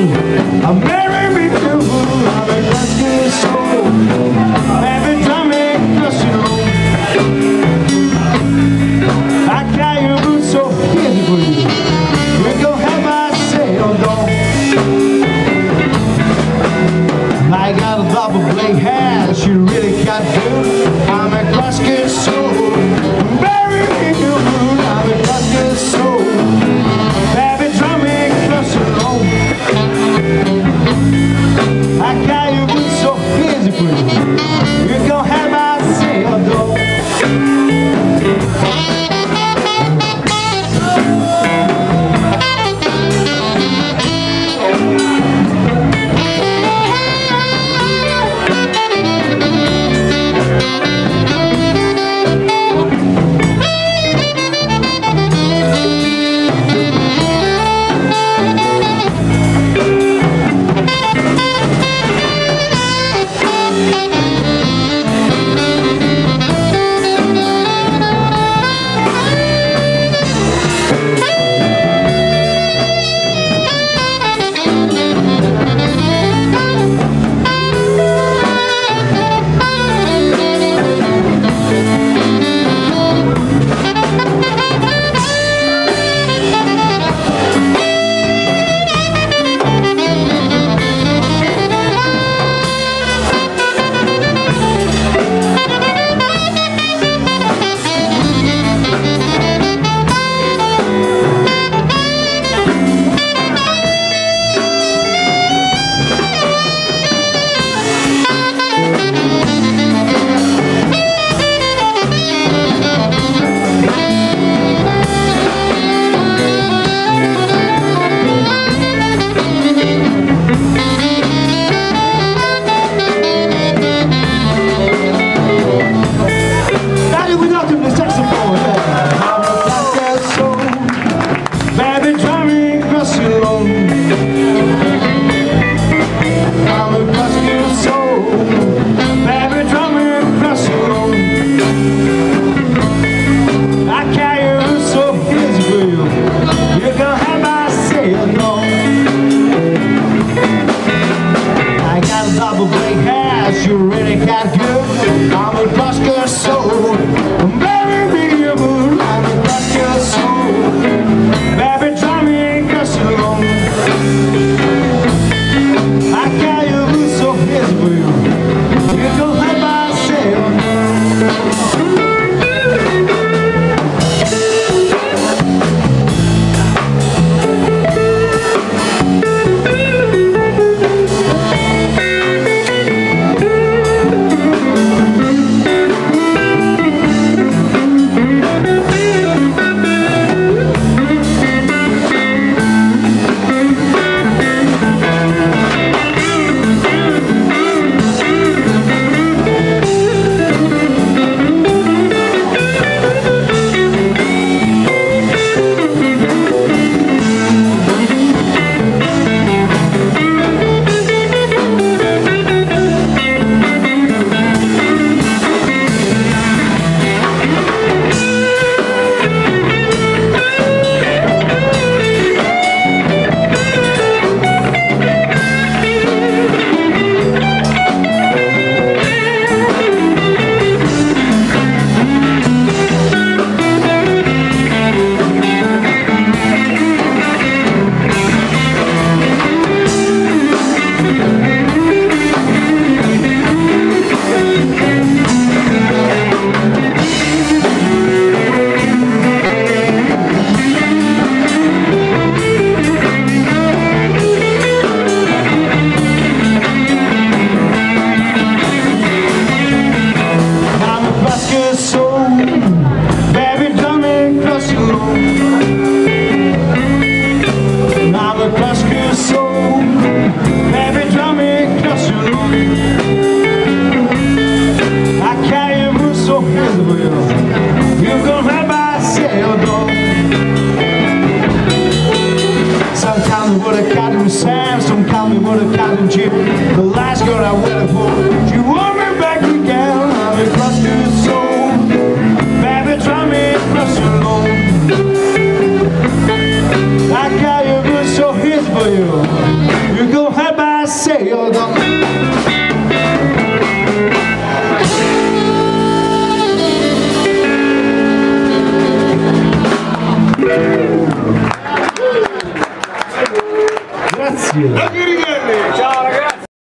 I'm very beautiful, I'm a lucky soul. Daddy, Música Sam, some call me with a cotton Jim.